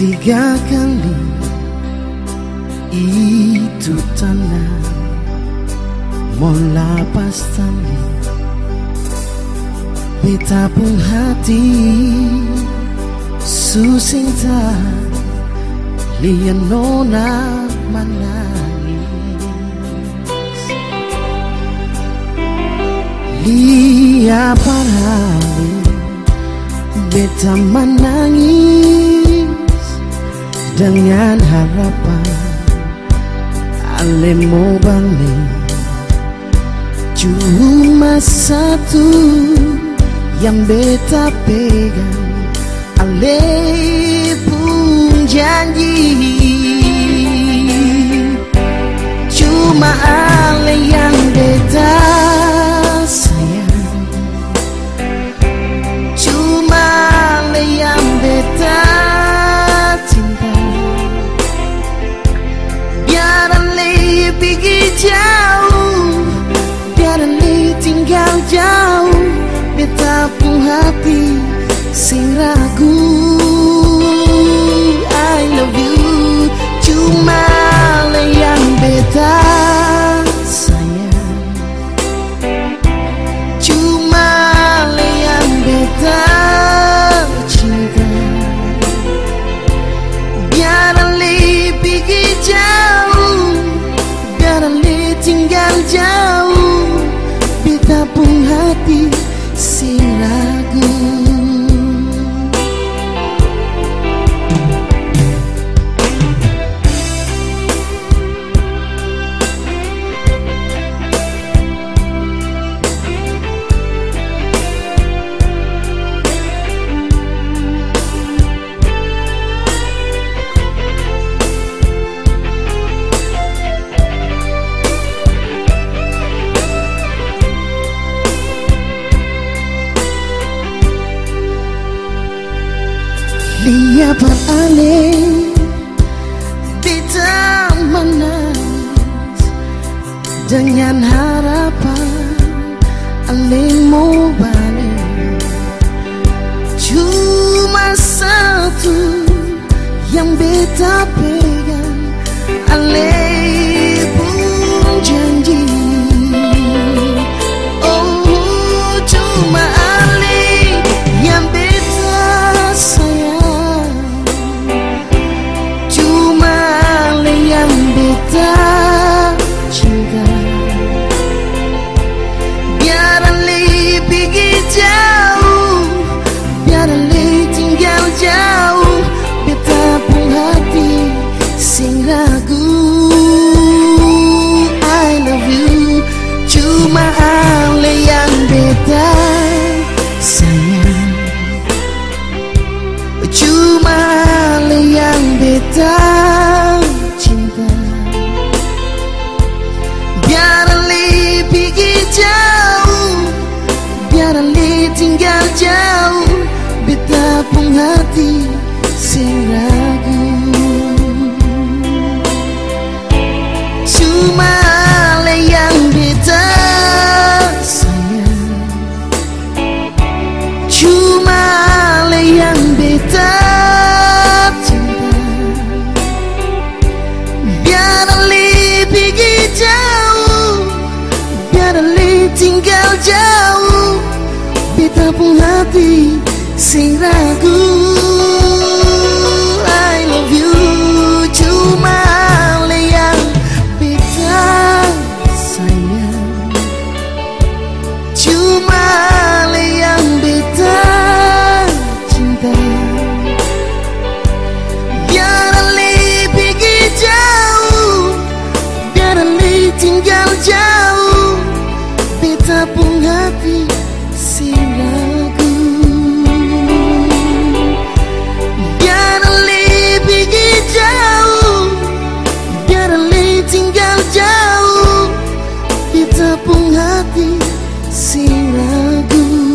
Tiga kali Itu tanda Mola pastali Beta pun hati Susinta Lian nona menangis Lia parali Beta menangis Dengan harapan Ale mau balik Cuma satu Yang beta pegang. Ale pun janji. Cuma Ale yang jauh. Biar Ale tinggal jauh. Beta pun hati Dia beralih Bita menangis Dengan harapan Alih mau balik. Cuma satu Yang beta pegang Alih beta cinta. Biar pergi jauh Biar Ale tinggal jauh Beta pun hati sing ragu. Cuma Tabulati sem ragu. pong ating sirago